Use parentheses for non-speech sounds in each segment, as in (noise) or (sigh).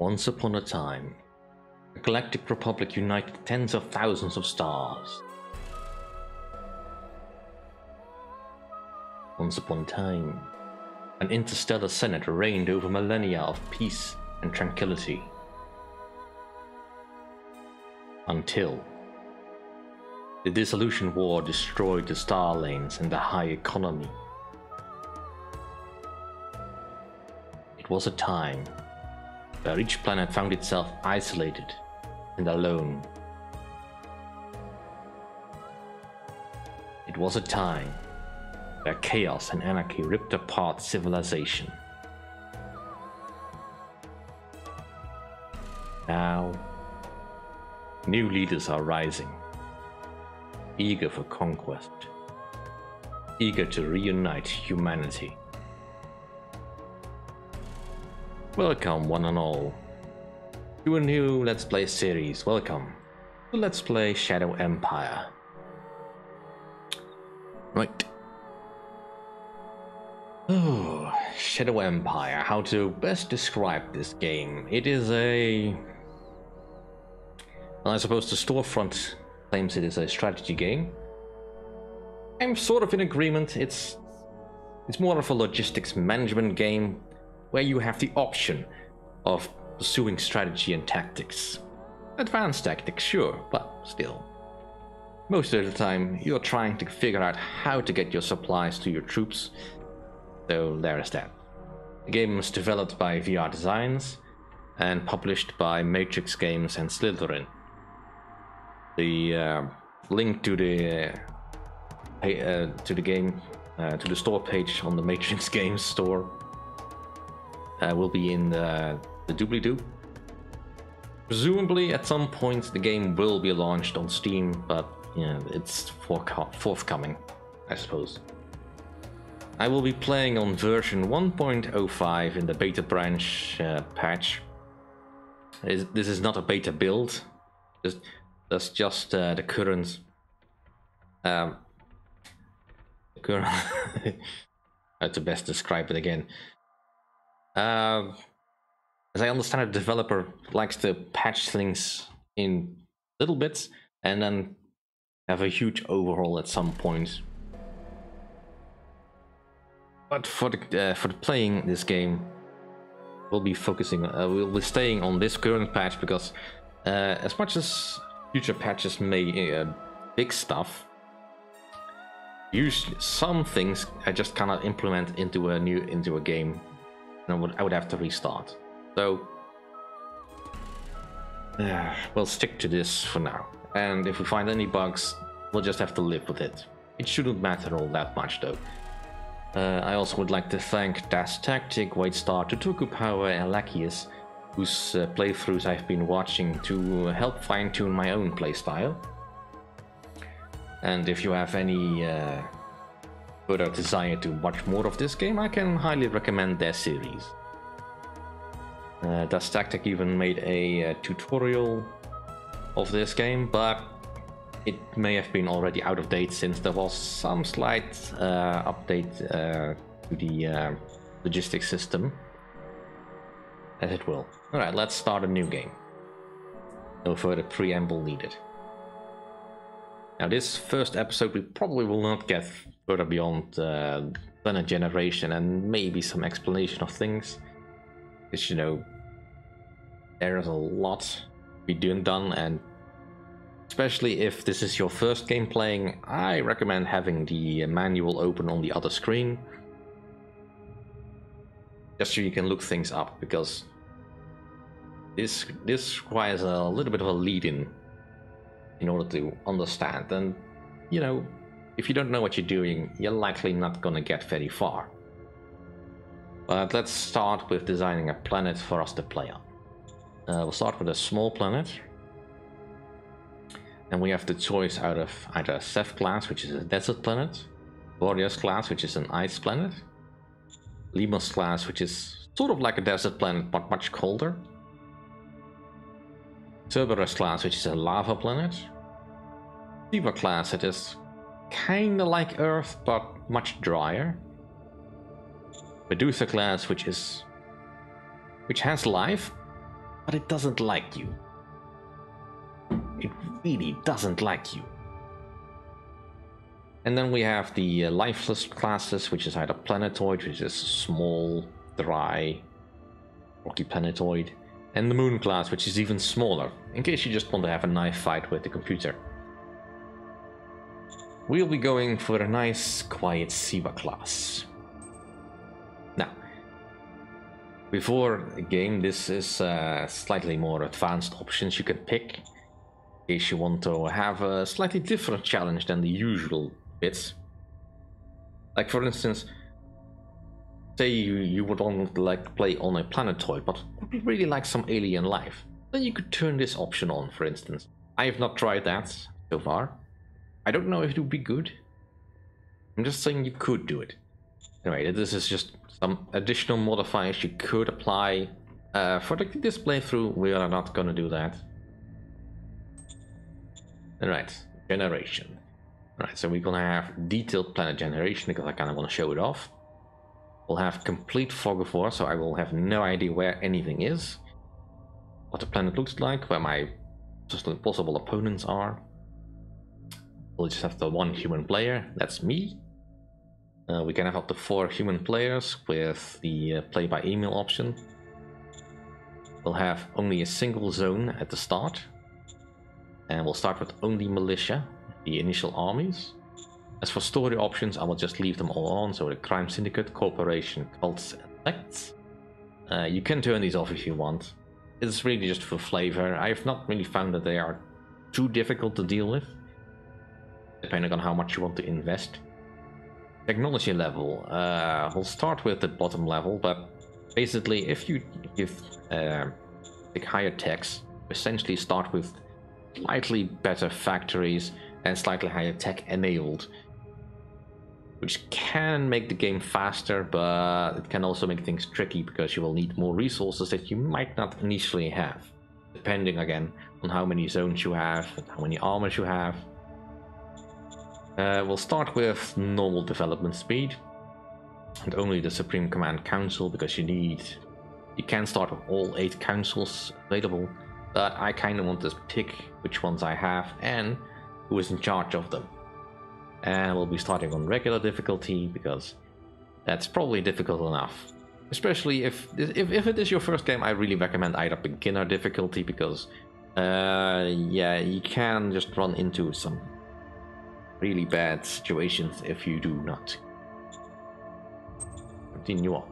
Once upon a time, a galactic republic united tens of thousands of stars. Once upon a time, an interstellar senate reigned over millennia of peace and tranquility. Until the Dissolution War destroyed the star lanes and the high economy. It was a time where each planet found itself isolated and alone. It was a time where chaos and anarchy ripped apart civilization. Now, new leaders are rising, eager for conquest, eager to reunite humanity. Welcome, one and all, to a new Let's Play series. Welcome to Let's Play Shadow Empire. Right. Oh, Shadow Empire. How to best describe this game? It is a. Well, I suppose the storefront claims it is a strategy game. I'm sort of in agreement. It's it's more of a logistics management game where you have the option of pursuing strategy and tactics. Advanced tactics, sure, but still. Most of the time, you're trying to figure out how to get your supplies to your troops, so there is that. The game was developed by VR Designs and published by Matrix Games and Slitherine. The uh, link to the uh, to the game uh, to the store page on the Matrix (laughs) Games store uh, will be in the, the doobly-doo. Presumably, at some point, the game will be launched on Steam, but you know, it's forthcoming, I suppose. I will be playing on version 1.05 in the beta branch uh, patch. This is not a beta build. That's just uh, the current. Um, (laughs) current. (laughs) how to best describe it again. Uh, as I understand it, developer likes to patch things in little bits and then have a huge overhaul at some point. But for the uh, for the playing this game, we'll be focusing. Uh, we'll be staying on this current patch because, uh, as much as future patches may uh, big stuff, usually some things I just cannot implement into a new into a game I would, I would have to restart. So, uh, we'll stick to this for now. And if we find any bugs, we'll just have to live with it. It shouldn't matter all that much though. Uh, I also would like to thank Das Tactic, White Star, Tutuku Power, and Lachius, whose uh, playthroughs I've been watching to help fine-tune my own playstyle. And if you have any uh, further desire to watch more of this game, I can highly recommend their series. Uh, Das Tactic even made a uh, tutorial of this game, but it may have been already out of date since there was some slight uh, update uh, to the uh, logistics system. As it will. Alright, let's start a new game. No further preamble needed. Now this first episode we probably will not get further beyond uh, planet generation and maybe some explanation of things. Because, you know, there's a lot being done and especially if this is your first game playing, I recommend having the manual open on the other screen. Just so you can look things up because this this requires a little bit of a lead-in in order to understand and you know if you don't know what you're doing, you're likely not gonna get very far. But let's start with designing a planet for us to play on. Uh, we'll start with a small planet. And we have the choice out of either Ceph class, which is a desert planet, Boreas class, which is an ice planet, Limos class, which is sort of like a desert planet, but much colder, Cerberus class, which is a lava planet, Siwa class, it is kinda like Earth, but much drier. Medusa class, which is which has life, but it doesn't like you. It really doesn't like you. And then we have the uh, lifeless classes, which is either planetoid, which is small, dry, rocky planetoid, and the moon class, which is even smaller, in case you just want to have a knife fight with the computer. We'll be going for a nice, quiet Siwa class. Now, before a game, this is uh, slightly more advanced options you can pick. In case you want to have a slightly different challenge than the usual bits. Like for instance, say you, you would want to like play on a planetoid, but would really like some alien life. Then you could turn this option on, for instance. I have not tried that so far. I don't know if it would be good. I'm just saying you could do it. Anyway, this is just some additional modifiers you could apply. Uh, for the, this playthrough, we are not gonna do that. Alright, generation. Alright, so we're gonna have detailed planet generation because I kinda wanna show it off. We'll have complete fog of war, so I will have no idea where anything is. What the planet looks like, where my possible opponents are. We'll just have the one human player, that's me. Uh, we can have up to four human players with the uh, play by email option. We'll have only a single zone at the start. And we'll start with only militia, the initial armies. As for story options, I will just leave them all on, so the crime syndicate, corporation, cults, and sects. Uh, you can turn these off if you want. It's really just for flavor. I have not really found that they are too difficult to deal with depending on how much you want to invest. Technology level, uh, we'll start with the bottom level, but basically if you give uh, like higher techs, essentially start with slightly better factories and slightly higher tech enabled, which can make the game faster, but it can also make things tricky because you will need more resources that you might not initially have, depending again on how many zones you have how many armors you have. Uh, we'll start with normal development speed and only the Supreme Command Council because you need you can start with all eight councils available but I kind of want to pick which ones I have and who is in charge of them. And we'll be starting on regular difficulty because that's probably difficult enough. Especially if if, if it is your first game I really recommend either beginner difficulty because uh, yeah you can just run into some really bad situations if you do not. Continue on.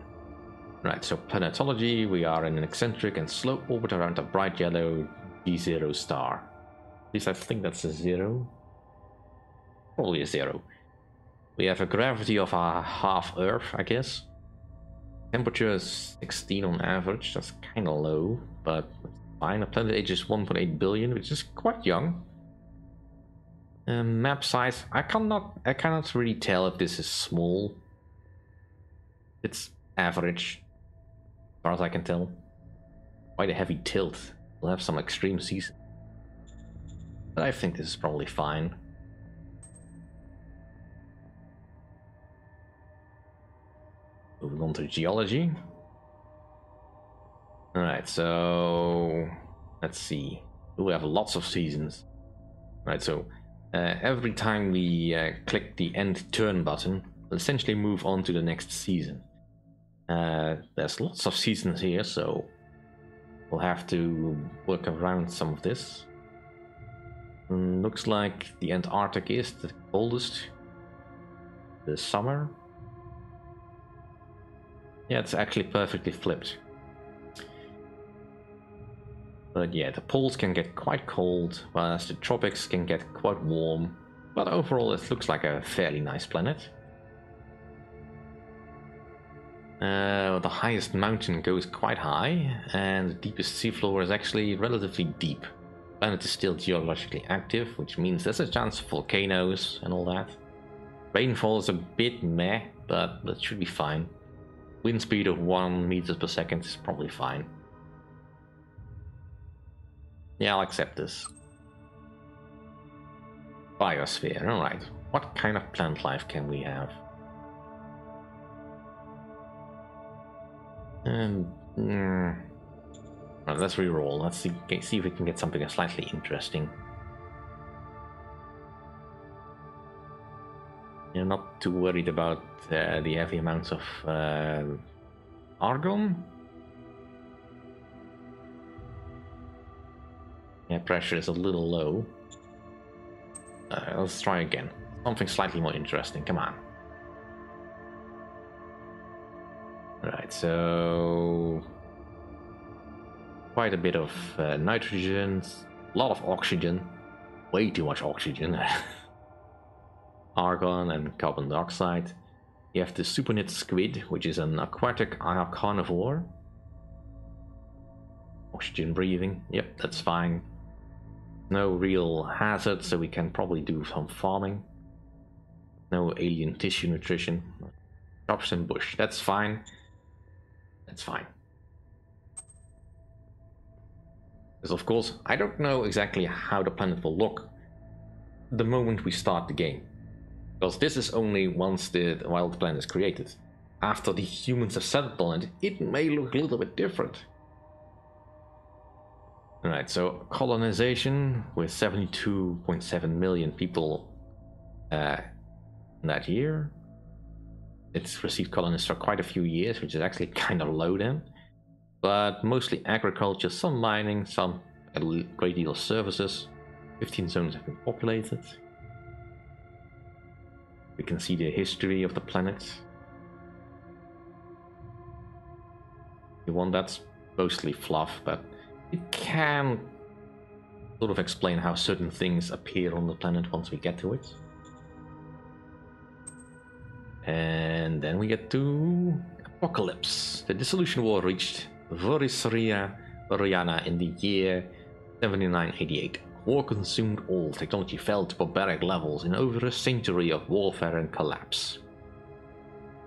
Right, so planetology, we are in an eccentric and slow orbit around a bright yellow G0 star. At least I think that's a zero. Probably a zero. We have a gravity of a half Earth, I guess. Temperature is 16 on average, that's kind of low, but fine. The planet age is 1.8 billion, which is quite young. Um, map size, I cannot, I cannot really tell if this is small. It's average, as far as I can tell. Quite a heavy tilt. We'll have some extreme season. But I think this is probably fine. Moving on to geology. Alright, so let's see. We have lots of seasons. Right, so uh, every time we uh, click the end turn button, we'll essentially move on to the next season. Uh, there's lots of seasons here, so we'll have to work around some of this. Mm, looks like the Antarctic is the coldest. The summer. Yeah, it's actually perfectly flipped. But yeah, the poles can get quite cold, whereas the tropics can get quite warm. But overall it looks like a fairly nice planet. Uh, the highest mountain goes quite high, and the deepest seafloor is actually relatively deep. Planet is still geologically active, which means there's a chance of volcanoes and all that. Rainfall is a bit meh, but that should be fine. Wind speed of 1 meters per second is probably fine. Yeah, I'll accept this. Biosphere, alright. What kind of plant life can we have? And... Mm, Right, let's re-roll. Let's see, see if we can get something slightly interesting. You're not too worried about uh, the heavy amounts of uh, argon. Pressure is a little low. Uh, let's try again. Something slightly more interesting. Come on. Right, so quite a bit of uh, nitrogen, a lot of oxygen, way too much oxygen, (laughs) argon and carbon dioxide. You have the supernit squid, which is an aquatic carnivore. Oxygen breathing, yep, that's fine. No real hazard, so we can probably do some farming. No alien tissue nutrition. Crops and bush, that's fine. That's fine. Because of course, I don't know exactly how the planet will look the moment we start the game. Because this is only once the wild planet is created. After the humans have settled on it, it may look a little bit different. Alright, so colonization with 72.7 million people uh, that year. It's received colonists for quite a few years, which is actually (laughs) kind of low then but mostly agriculture, some mining, some a great deal of services. 15 zones have been populated. We can see the history of the planet. The one that's mostly fluff, but it can sort of explain how certain things appear on the planet once we get to it. And then we get to Apocalypse. The Dissolution War reached Vorisria Oriana in the year 7988. War consumed all, technology fell to barbaric levels in over a century of warfare and collapse.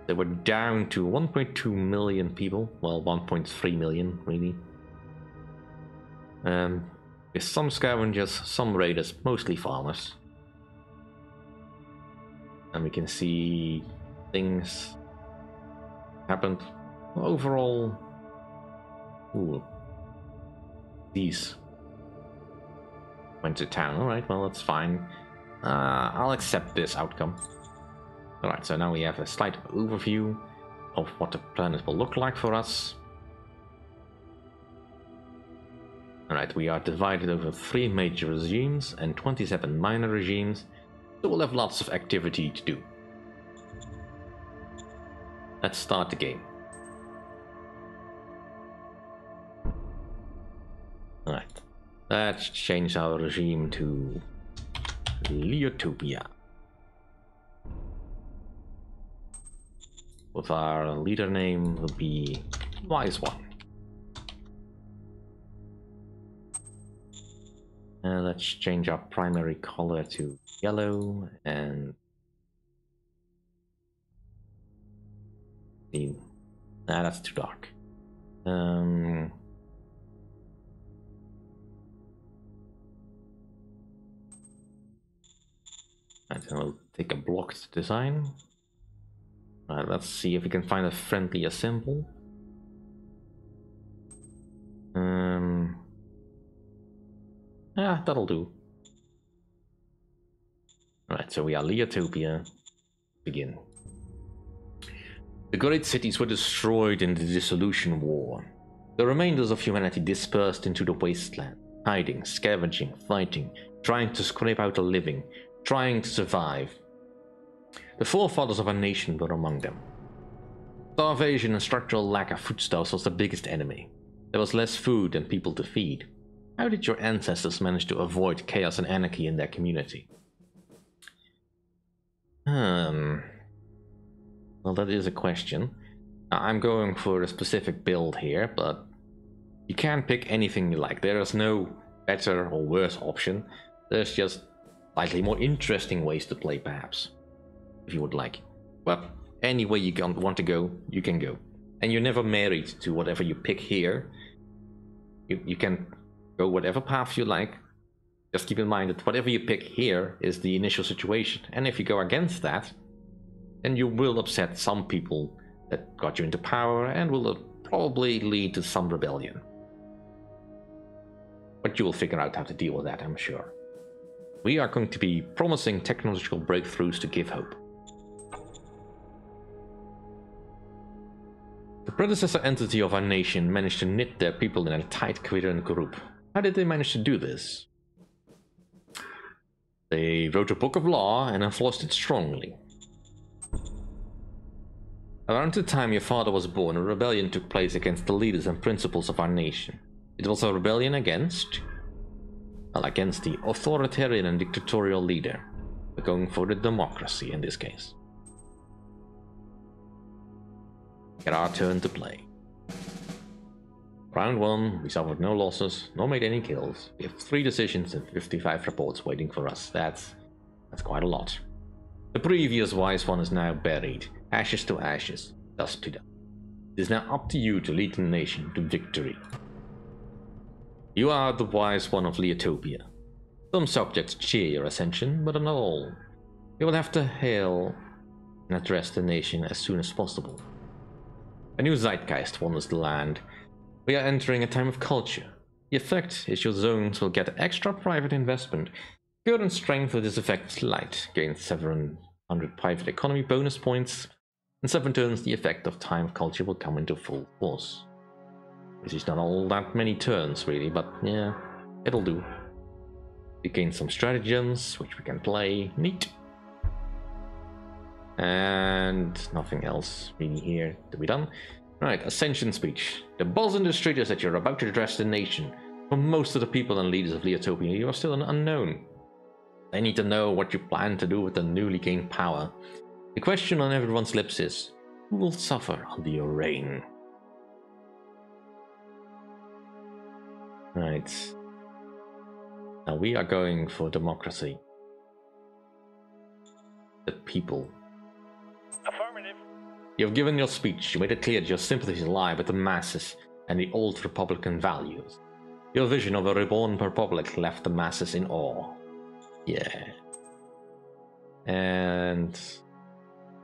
They were down to 1.2 million people, well 1.3 million really. Um, with some scavengers, some raiders, mostly farmers. And we can see things happened. Overall, Ooh. These went to town. Alright, well, that's fine. Uh, I'll accept this outcome. Alright, so now we have a slight overview of what the planet will look like for us. Alright, we are divided over three major regimes and 27 minor regimes, so we'll have lots of activity to do. Let's start the game. Right. Let's change our regime to Leotopia. With our leader name will be Wise One. And let's change our primary color to yellow and Nah, that's too dark. Um, And then we'll take a blocked design. Right, let's see if we can find a friendlier symbol. Um, yeah, that'll do. Alright, so we are Leotopia. Begin. The great cities were destroyed in the Dissolution War. The remainders of humanity dispersed into the wasteland, hiding, scavenging, fighting, trying to scrape out a living, trying to survive. The forefathers of our nation were among them. Starvation and structural lack of foodstuffs was the biggest enemy. There was less food than people to feed. How did your ancestors manage to avoid chaos and anarchy in their community? Hmm. Well, that is a question. I'm going for a specific build here, but you can pick anything you like. There is no better or worse option. There's just slightly more interesting ways to play, perhaps, if you would like. Well, any way you want to go, you can go. And you're never married to whatever you pick here. You, you can go whatever path you like. Just keep in mind that whatever you pick here is the initial situation. And if you go against that, then you will upset some people that got you into power and will probably lead to some rebellion. but you will figure out how to deal with that, I'm sure. We are going to be promising technological breakthroughs to give hope. The predecessor entity of our nation managed to knit their people in a tight coherent group. How did they manage to do this? They wrote a book of law and enforced it strongly. Around the time your father was born, a rebellion took place against the leaders and principles of our nation. It was a rebellion against... Well, against the authoritarian and dictatorial leader. Going for the democracy in this case. Get our turn to play. Round 1, we suffered no losses, nor made any kills. We have 3 decisions and 55 reports waiting for us. That's, that's quite a lot. The previous wise one is now buried, ashes to ashes, dust to dust. It is now up to you to lead the nation to victory. You are the wise one of Leotopia. Some subjects cheer your ascension, but not all. You will have to hail and address the nation as soon as possible. A new zeitgeist wanders the land. We are entering a time of culture. The effect is your zones will get extra private investment. Current strength of this effect is light, gains 700 private economy bonus points. In 7 turns, the effect of time culture will come into full force. This is not all that many turns, really, but yeah, it'll do. We gain some stratagems, which we can play. Neat and nothing else really here to be done. Right, Ascension speech. The buzz in the street is that you're about to address the nation. For most of the people and leaders of Leotopia, you are still an unknown. They need to know what you plan to do with the newly gained power. The question on everyone's lips is, who will suffer under your reign? Right. Now we are going for democracy. The people you have given your speech, you made it clear that your sympathies lie with the masses and the old Republican values. Your vision of a reborn republic left the masses in awe. Yeah. And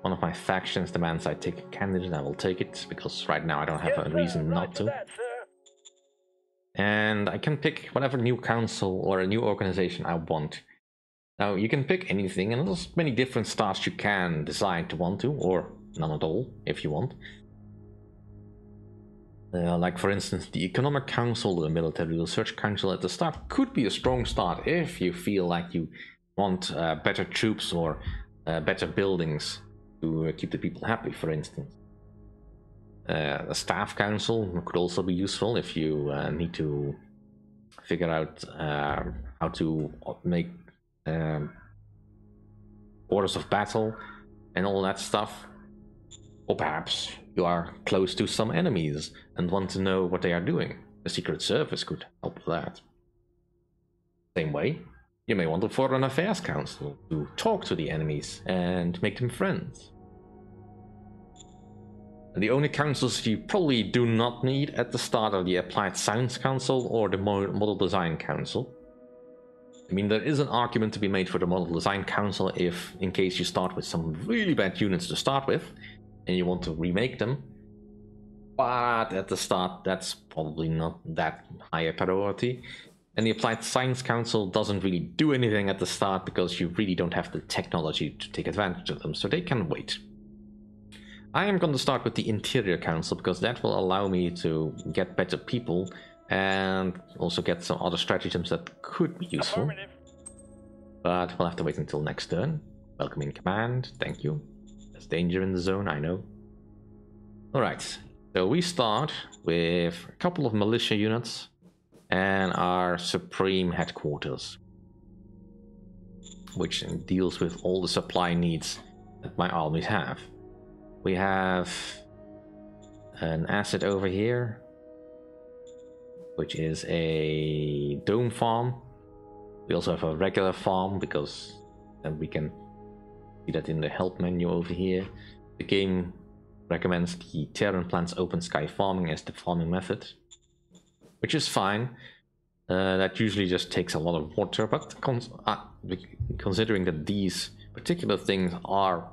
one of my factions demands I take a candidate, and I will take it, because right now I don't have yes, a reason sir. not right to. That, and I can pick whatever new council or a new organization I want. Now, you can pick anything, and there's many different stars you can decide to want to, or none at all, if you want. Uh, like for instance, the Economic Council, the Military Research Council at the start could be a strong start if you feel like you want uh, better troops or uh, better buildings to uh, keep the people happy, for instance. Uh, a staff council could also be useful if you uh, need to figure out how to make um, orders of battle and all that stuff. Or perhaps you are close to some enemies and want to know what they are doing. The Secret Service could help with that. Same way, you may want a Foreign Affairs Council to talk to the enemies and make them friends. The only councils you probably do not need at the start are the Applied Science Council or the Model Design Council. I mean, there is an argument to be made for the Model Design Council if, in case you start with some really bad units to start with, and you want to remake them. But at the start, that's probably not that high a priority. And the Applied Science Council doesn't really do anything at the start because you really don't have the technology to take advantage of them, so they can wait. I am going to start with the Interior Council because that will allow me to get better people and also get some other stratagems that could be useful. But we'll have to wait until next turn. Welcome in command, thank you. There's danger in the zone, I know. Alright, so we start with a couple of militia units and our supreme headquarters. Which deals with all the supply needs that my armies have. We have an asset over here, which is a dome farm. We also have a regular farm because then we can See that in the help menu over here. The game recommends the Terran plants open sky farming as the farming method, which is fine. Uh, that usually just takes a lot of water, but cons uh, considering that these particular things are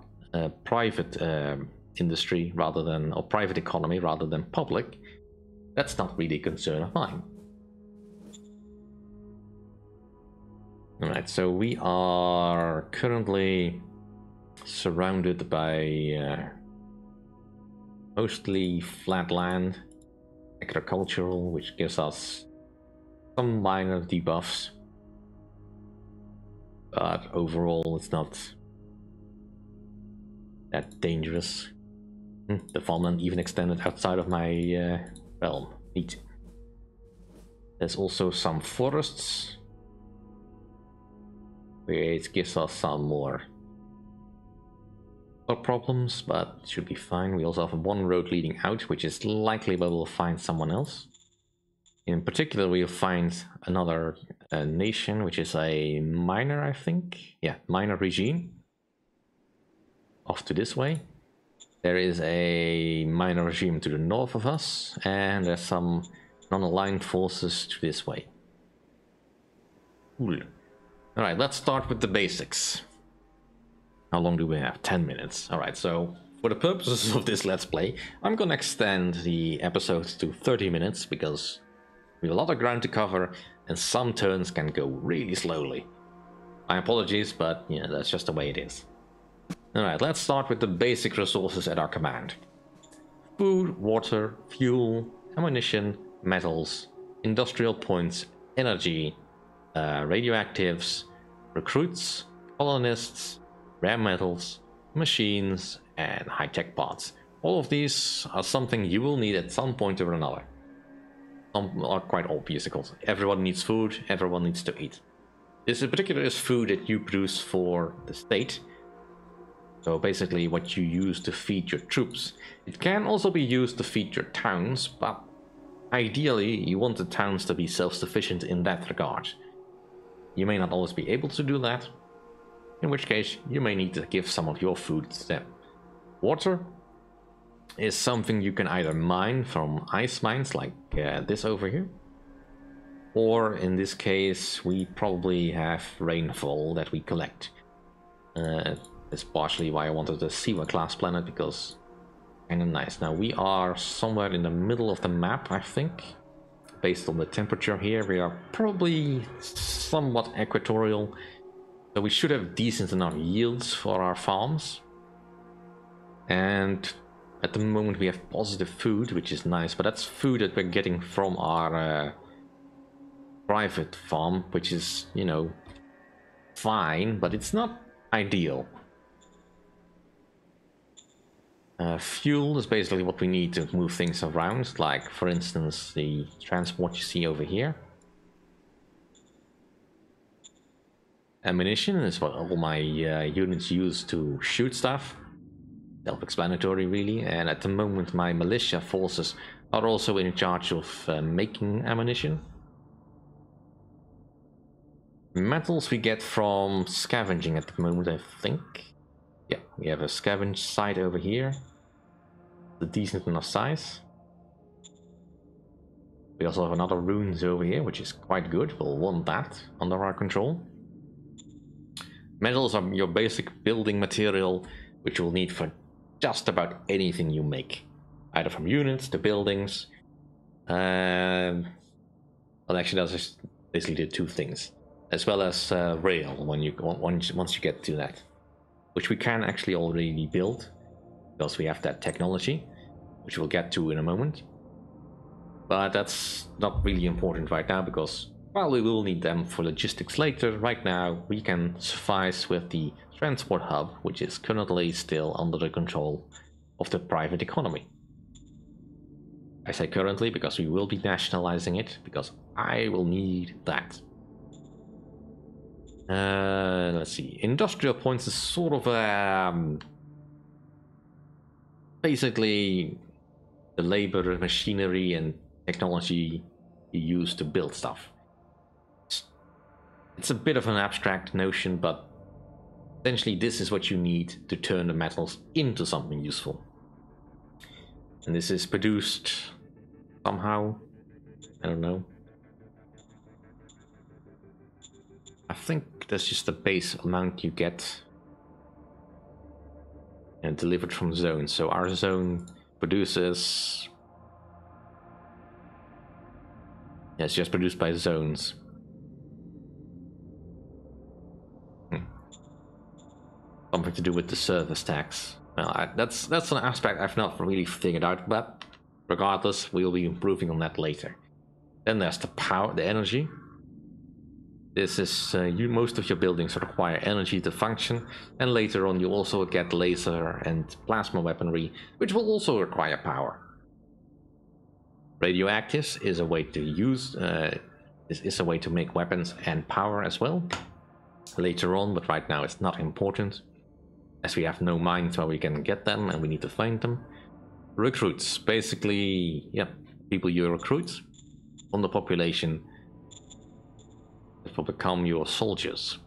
private um, industry rather than, or private economy rather than public, that's not really a concern of mine. Alright, so we are currently surrounded by uh, mostly flat land, agricultural, which gives us some minor debuffs. But overall, it's not that dangerous. Hmm, the farmland even extended outside of my uh, realm. Neat. There's also some forests, which gives us some more problems, but should be fine. We also have one road leading out, which is likely where we'll find someone else. In particular, we'll find another uh, nation, which is a minor, I think. Yeah, minor regime. Off to this way. There is a minor regime to the north of us, and there's some non-aligned forces to this way. Cool. Alright, let's start with the basics. How long do we have? 10 minutes. Alright, so for the purposes of this Let's Play, I'm gonna extend the episodes to 30 minutes because we have a lot of ground to cover and some turns can go really slowly. My apologies, but yeah, that's just the way it is. Alright, let's start with the basic resources at our command. Food, water, fuel, ammunition, metals, industrial points, energy, uh, radioactives, recruits, colonists, rare metals, machines, and high-tech parts. All of these are something you will need at some point or another. Some are quite obvious because everyone needs food, everyone needs to eat. This in particular is food that you produce for the state. So basically what you use to feed your troops. It can also be used to feed your towns, but ideally you want the towns to be self-sufficient in that regard. You may not always be able to do that, in which case you may need to give some of your food to them. Water is something you can either mine from ice mines like uh, this over here, or in this case we probably have rainfall that we collect. Uh, that's partially why I wanted a Siwa class planet because kind of nice. Now we are somewhere in the middle of the map, I think. Based on the temperature here, we are probably somewhat equatorial so we should have decent enough yields for our farms. And at the moment we have positive food, which is nice, but that's food that we're getting from our uh, private farm, which is, you know, fine, but it's not ideal. Uh, fuel is basically what we need to move things around, like for instance the transport you see over here. Ammunition is what all my uh, units use to shoot stuff. Self-explanatory really, and at the moment my militia forces are also in charge of uh, making ammunition. Metals we get from scavenging at the moment, I think. Yeah, we have a scavenge site over here. A decent enough size. We also have another runes over here, which is quite good. We'll want that under our control. Metals are your basic building material, which you'll need for just about anything you make. Either from units to buildings. Um, well, actually, that's basically the two things. As well as uh, rail, when you once, once you get to that. Which we can actually already build, because we have that technology, which we'll get to in a moment. But that's not really important right now, because while we will need them for logistics later, right now we can suffice with the transport hub, which is currently still under the control of the private economy. I say currently because we will be nationalizing it, because I will need that. Uh, let's see, industrial points is sort of um, basically the labor, machinery, and technology you use to build stuff. It's a bit of an abstract notion, but essentially this is what you need to turn the metals into something useful. And this is produced somehow. I don't know. I think that's just the base amount you get and delivered from zones. So our zone produces... It's just produced by zones. To do with the service tax. Well, I, that's that's an aspect I've not really figured out, but regardless, we'll be improving on that later. Then there's the power, the energy. This is uh, you. Most of your buildings require energy to function, and later on you also get laser and plasma weaponry, which will also require power. Radioactives is a way to use uh, is a way to make weapons and power as well. Later on, but right now it's not important, as we have no mines where we can get them and we need to find them. Recruits, basically, yeah, people you recruit on the population that will become your soldiers.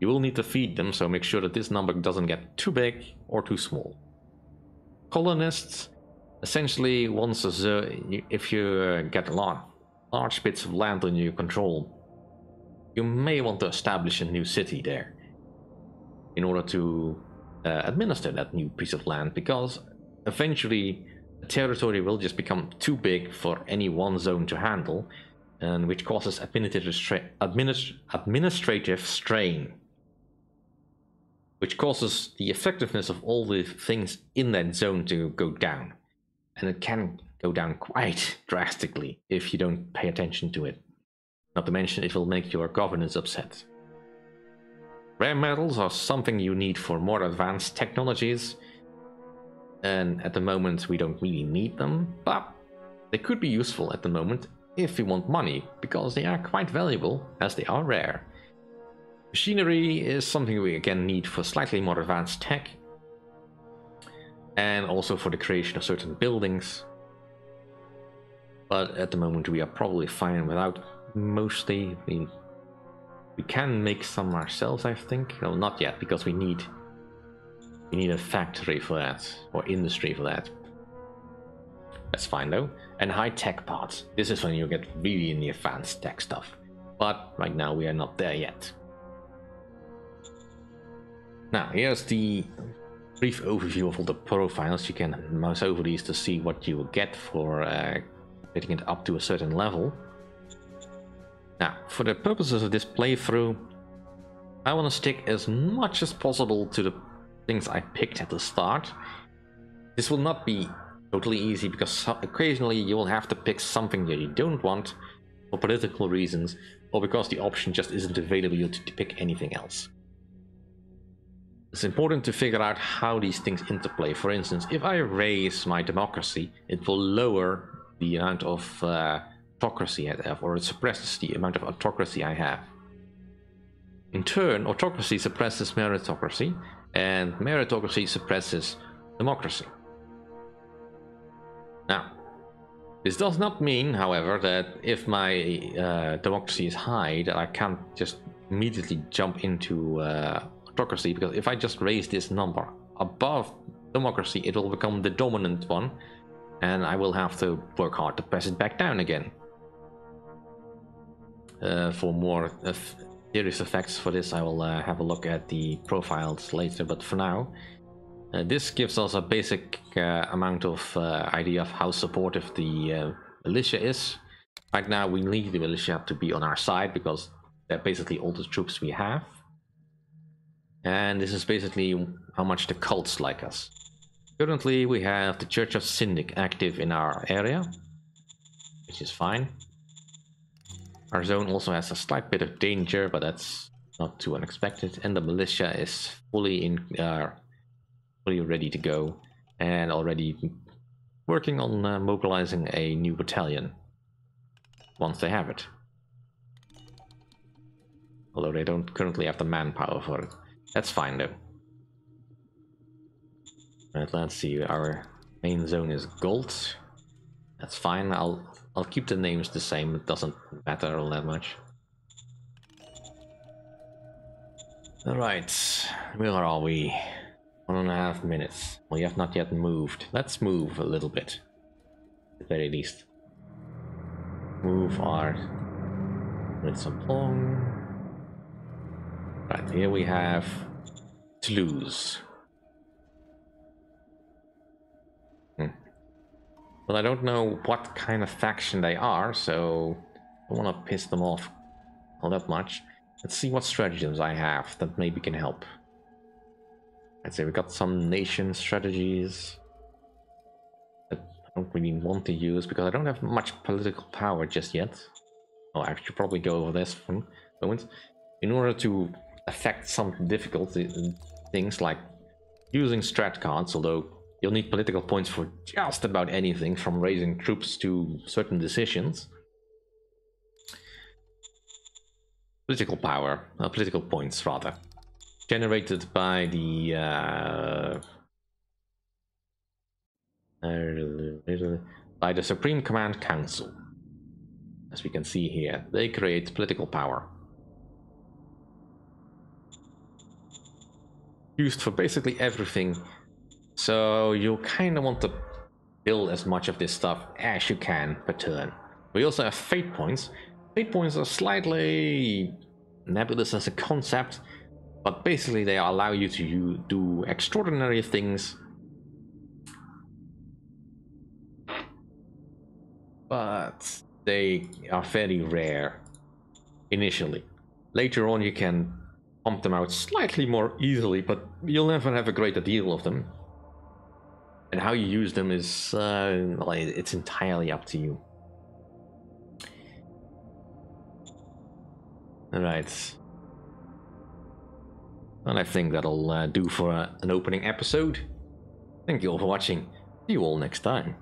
You will need to feed them, so make sure that this number doesn't get too big or too small. Colonists, essentially, once a if you uh, get a lot, large bits of land under your control, you may want to establish a new city there in order to uh, administer that new piece of land, because eventually the territory will just become too big for any one zone to handle, and which causes administrative, stra administ administrative strain, which causes the effectiveness of all the things in that zone to go down, and it can go down quite (laughs) drastically if you don't pay attention to it. Not to mention, it will make your governance upset. Rare metals are something you need for more advanced technologies, and at the moment we don't really need them, but they could be useful at the moment if we want money, because they are quite valuable as they are rare. Machinery is something we again need for slightly more advanced tech, and also for the creation of certain buildings. But at the moment we are probably fine without mostly. I mean, we can make some ourselves, I think. No, not yet, because we need we need a factory for that, or industry for that. That's fine though. And high-tech parts. This is when you get really in the advanced tech stuff. But right now we are not there yet. Now, here's the brief overview of all the profiles. You can mouse over these to see what you will get for uh, getting it up to a certain level. Now, for the purposes of this playthrough, I want to stick as much as possible to the things I picked at the start. This will not be totally easy because occasionally you will have to pick something that you don't want for political reasons or because the option just isn't available to, to pick anything else. It's important to figure out how these things interplay. For instance, if I raise my democracy, it will lower the amount of uh, autocracy I have, or it suppresses the amount of autocracy I have. In turn, autocracy suppresses meritocracy, and meritocracy suppresses democracy. Now, this does not mean, however, that if my uh, democracy is high, that I can't just immediately jump into uh, autocracy, because if I just raise this number above democracy, it will become the dominant one, and I will have to work hard to press it back down again for more uh, serious effects for this, I will uh, have a look at the profiles later, but for now, uh, this gives us a basic uh, amount of uh, idea of how supportive the militia is. Right now, we need the militia to be on our side because they're basically all the troops we have. And this is basically how much the cults like us. Currently, we have the Church of Syndic active in our area, which is fine. Our zone also has a slight bit of danger, but that's not too unexpected. And the militia is fully in, uh, fully ready to go, and already working on uh, mobilizing a new battalion once they have it. Although they don't currently have the manpower for it. That's fine though. Right, let's see. Our main zone is gold. That's fine. I'll I'll keep the names the same, it doesn't matter all that much. Alright, where are we? One and a half minutes. We have not yet moved. Let's move a little bit. At the very least. Move our minutes along. Right, here we have Toulouse. But I don't know what kind of faction they are, so I don't want to piss them off all that much. Let's see what stratagems I have that maybe can help. I'd say we got some nation strategies that I don't really want to use because I don't have much political power just yet. Oh, I should probably go over this for a moment. In order to affect some difficult things like using strat cards, although you'll need political points for just about anything from raising troops to certain decisions. Political power, uh, political points rather generated by the uh, by the Supreme Command Council. As we can see here, they create political power. Used for basically everything. So you kind of want to build as much of this stuff as you can per turn. We also have fate points. Fate points are slightly nebulous as a concept, but basically they allow you to do extraordinary things but they are very rare initially later on you can pump them out slightly more easily but you'll never have a greater deal of them and how you use them is uh, it's entirely up to you all right and I think that'll uh, do for uh, an opening episode. Thank you all for watching. See you all next time.